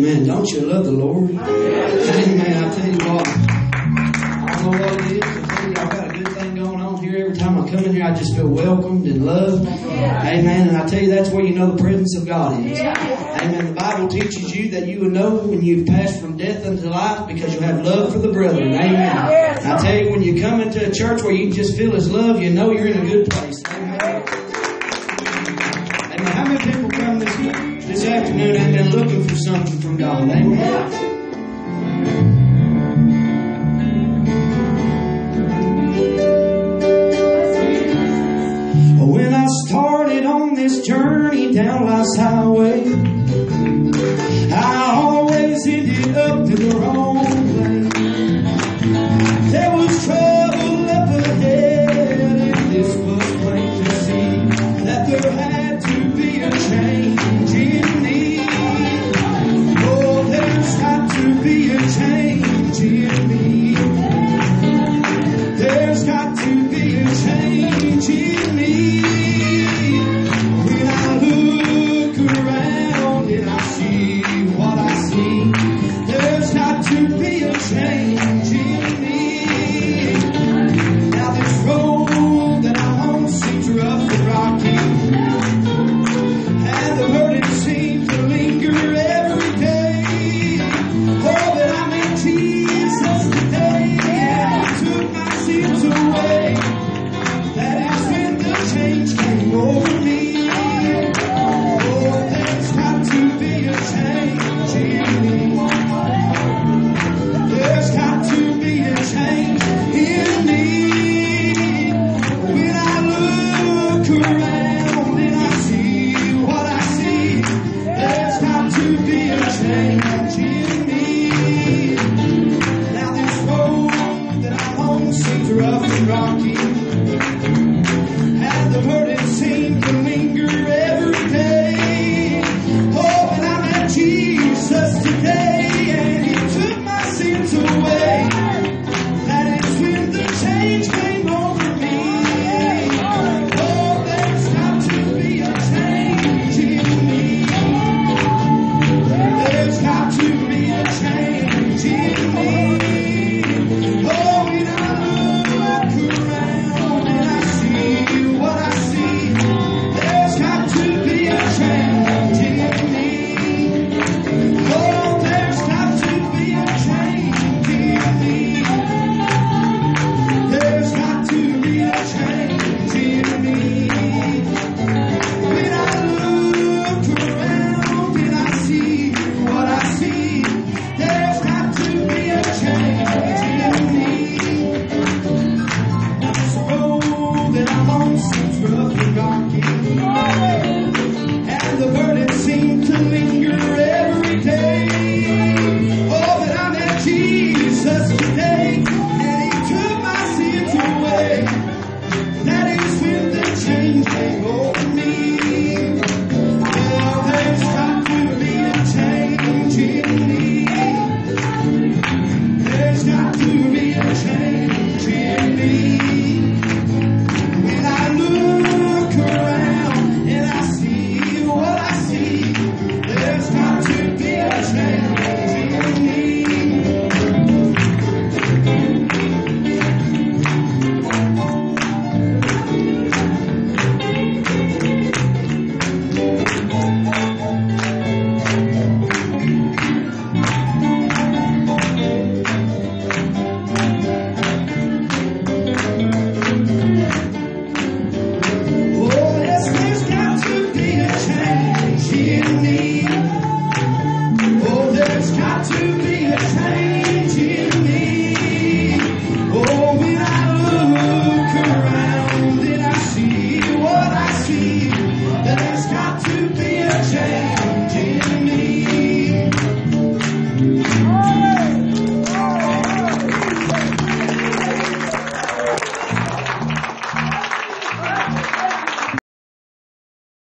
Don't you love the Lord? Amen. I tell you what, I don't know what it is. I tell you, I've got a good thing going on here. Every time I come in here, I just feel welcomed and loved. Amen. And I tell you, that's where you know the presence of God is. Amen. The Bible teaches you that you will know when you've passed from death unto life because you have love for the brethren. Amen. I tell you, when you come into a church where you just feel His love, you know you're in a good place. Amen. Amen. How many people come this this afternoon looking for something from God? Amen. When I started on this journey down life's highway, and rocky, to linger every day. Oh, I'm at Jesus today,